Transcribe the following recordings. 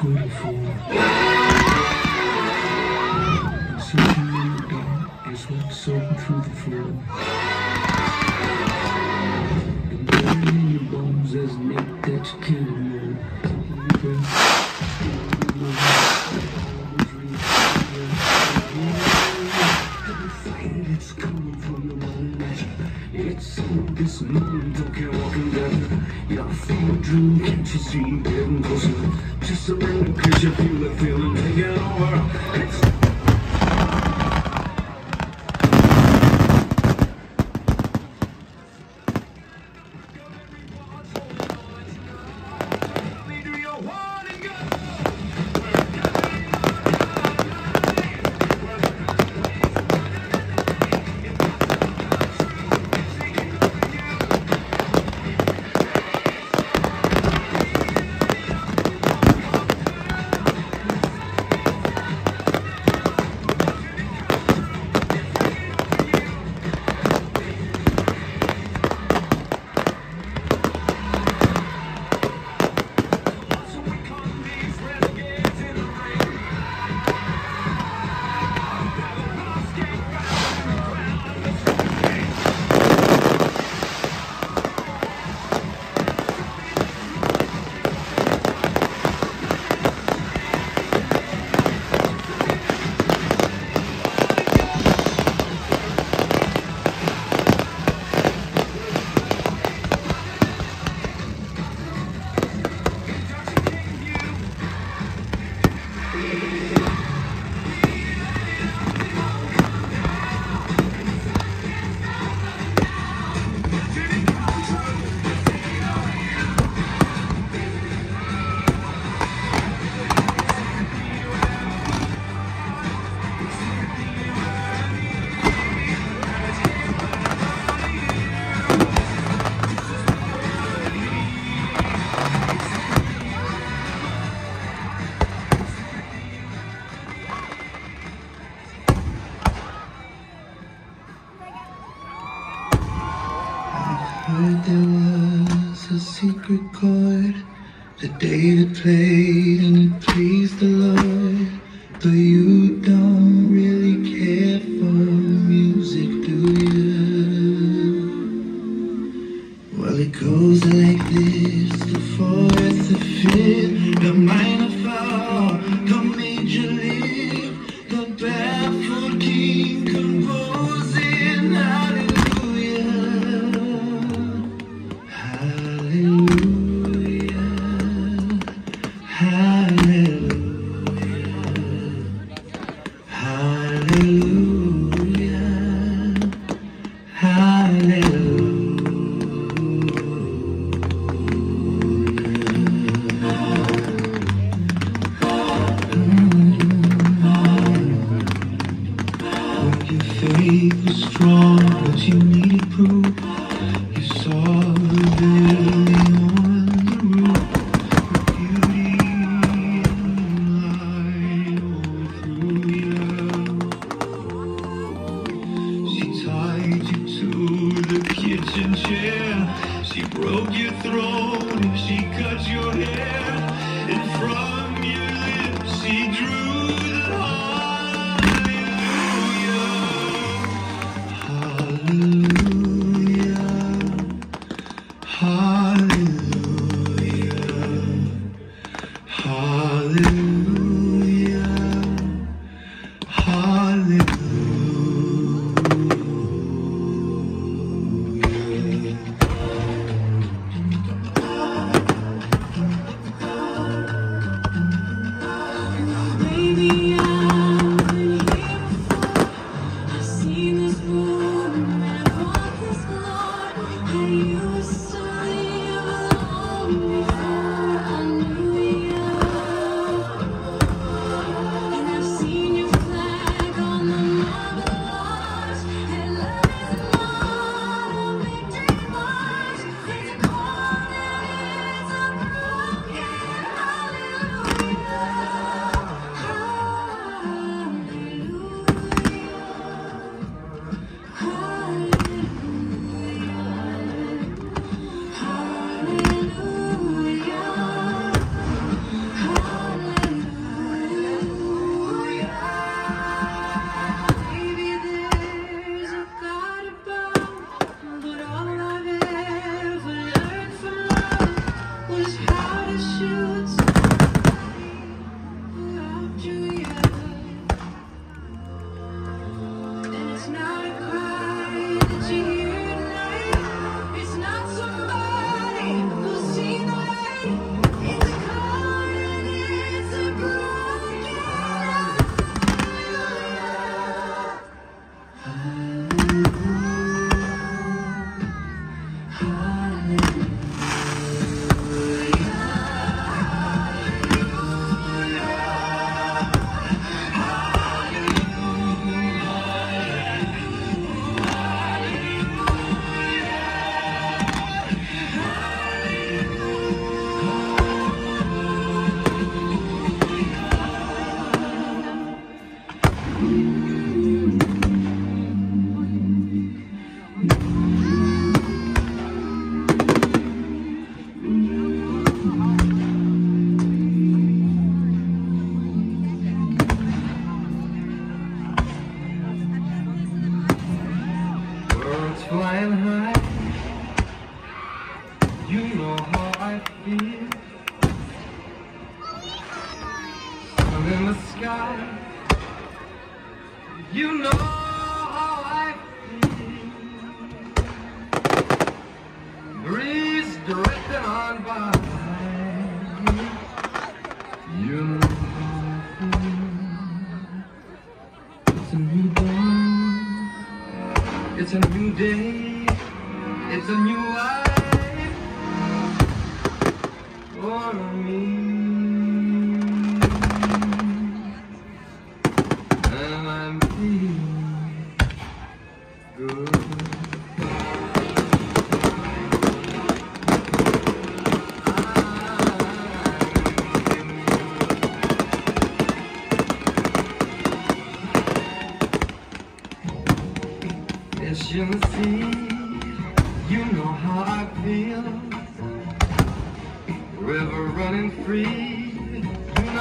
good for. Sinking down as one soaked through the floor. It goes like this, the fourth, the fifth, the minor. your faith was strong, but you needed proof. It's a new dawn. It's a new day. It's a new life for me.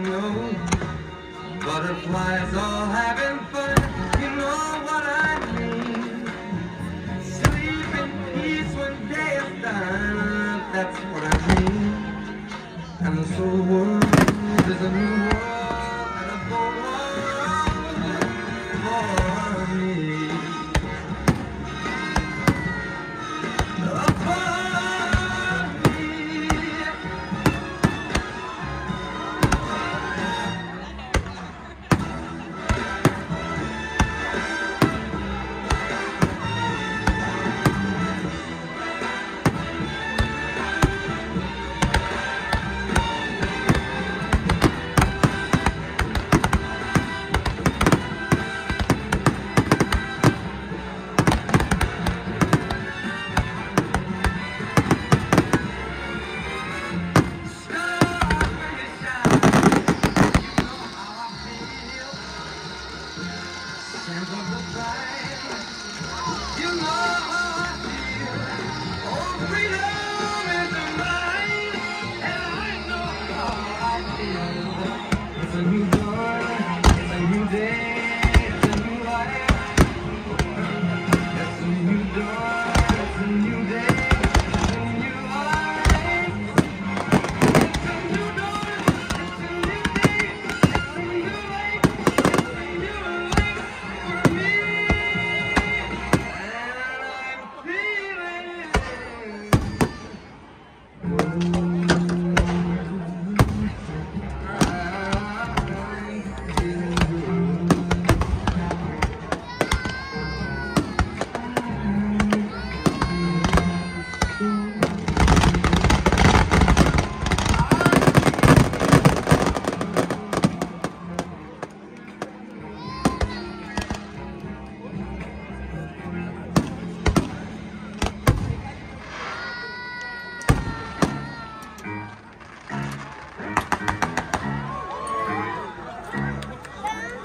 you? Butterflies all having fun. You know what I mean. Sleep in peace when day is done. That's what I mean. And this whole world is a new world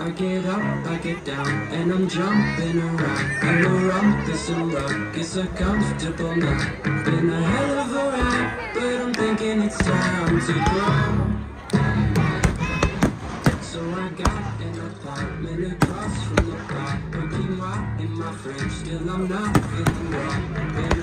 I get up, I get down, and I'm jumping around. And the rumpus and it's are comfortable now. Been a hell of a ride, but I'm thinking it's time to grow. So I got an apartment across from the bar. Working right in my French, still I'm not feeling well.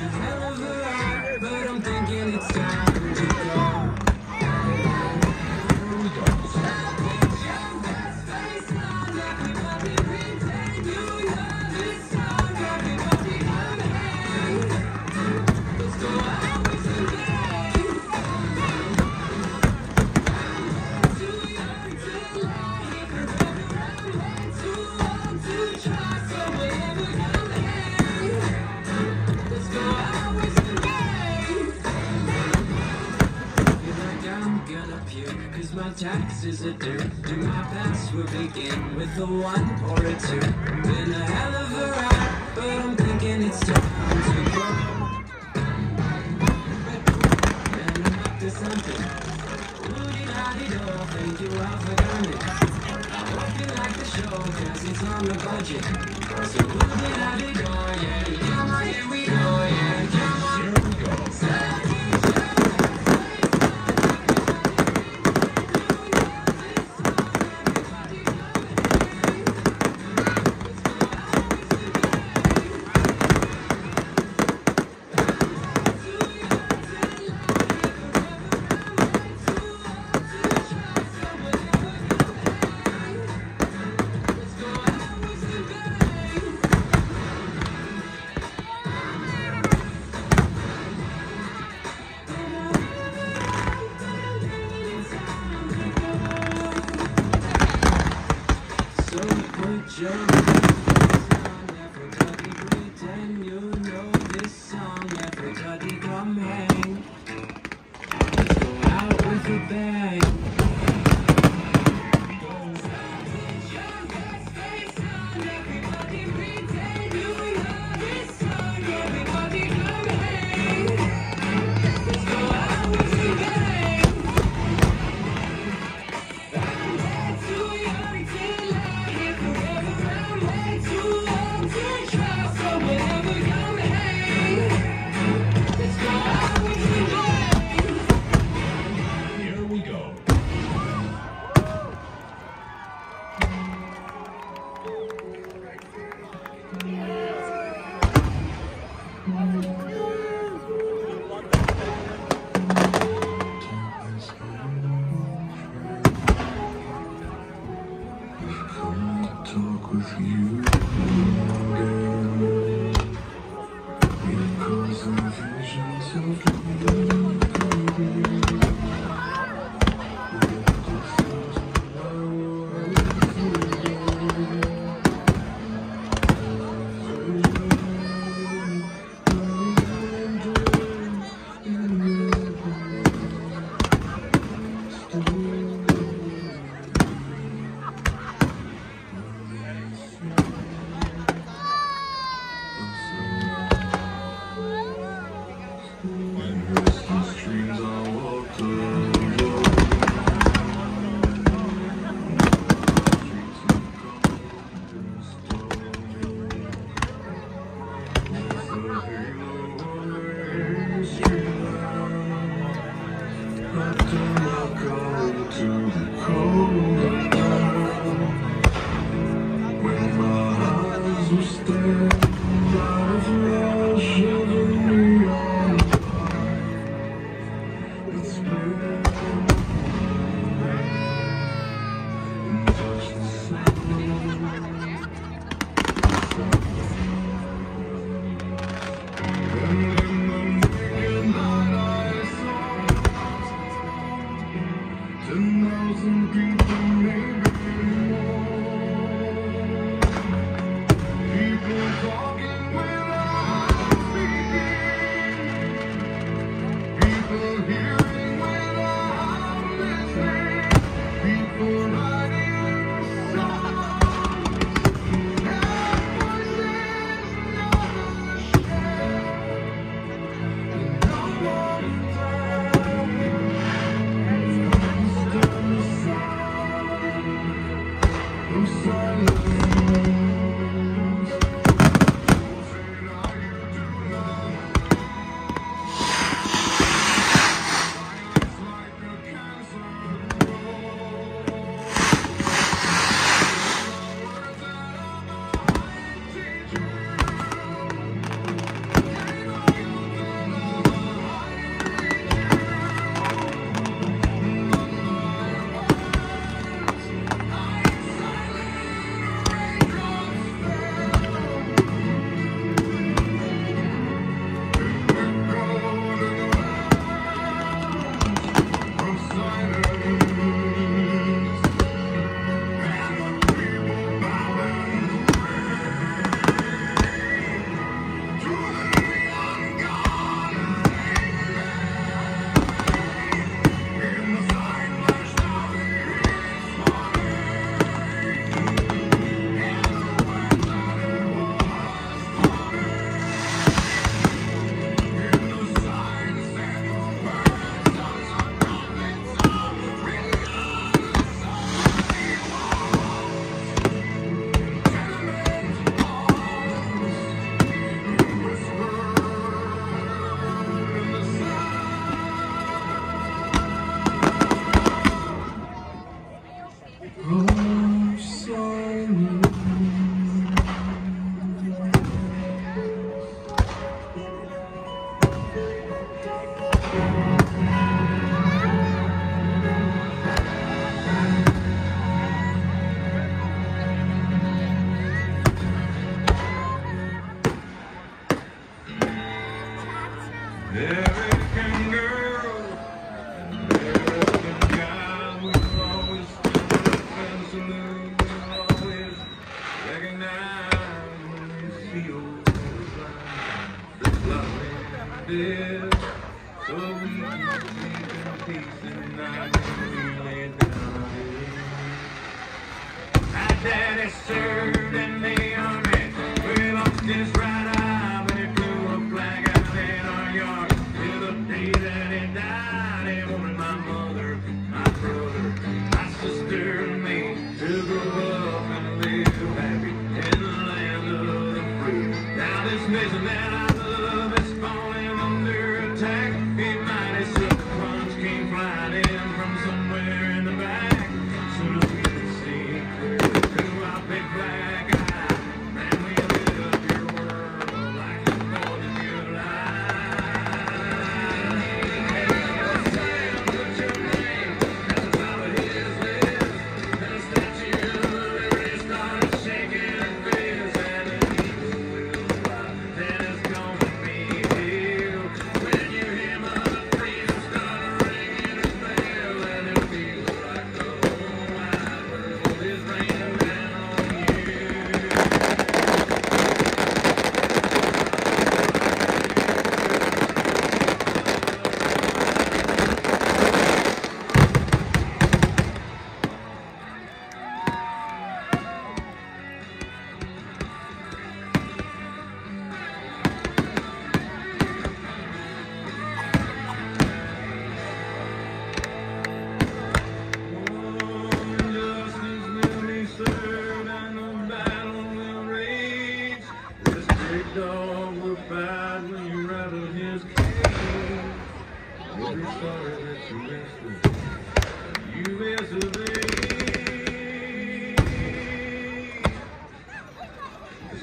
Begin with a one or a two? Been a hell of a ride But I'm thinking it's time to go And I'm up this something. Woody-da-dee-do, thank you all for coming. I hope you like the show, cause it's on the budget. It's been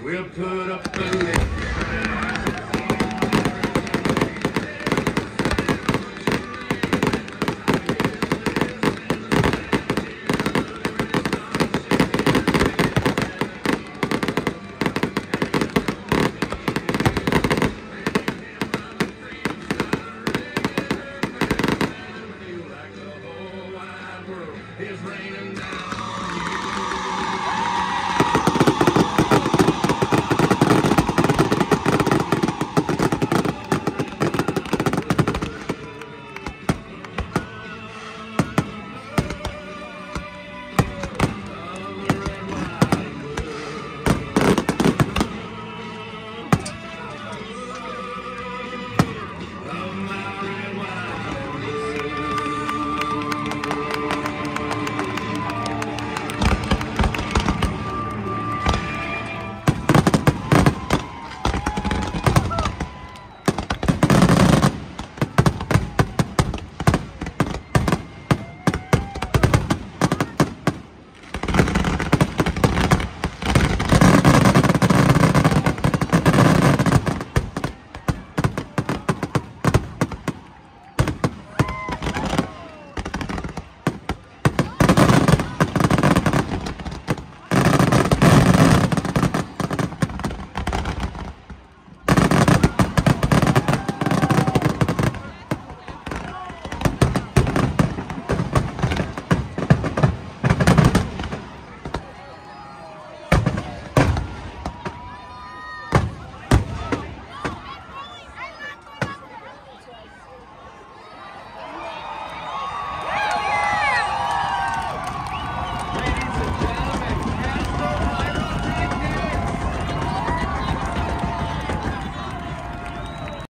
We'll put up the lid.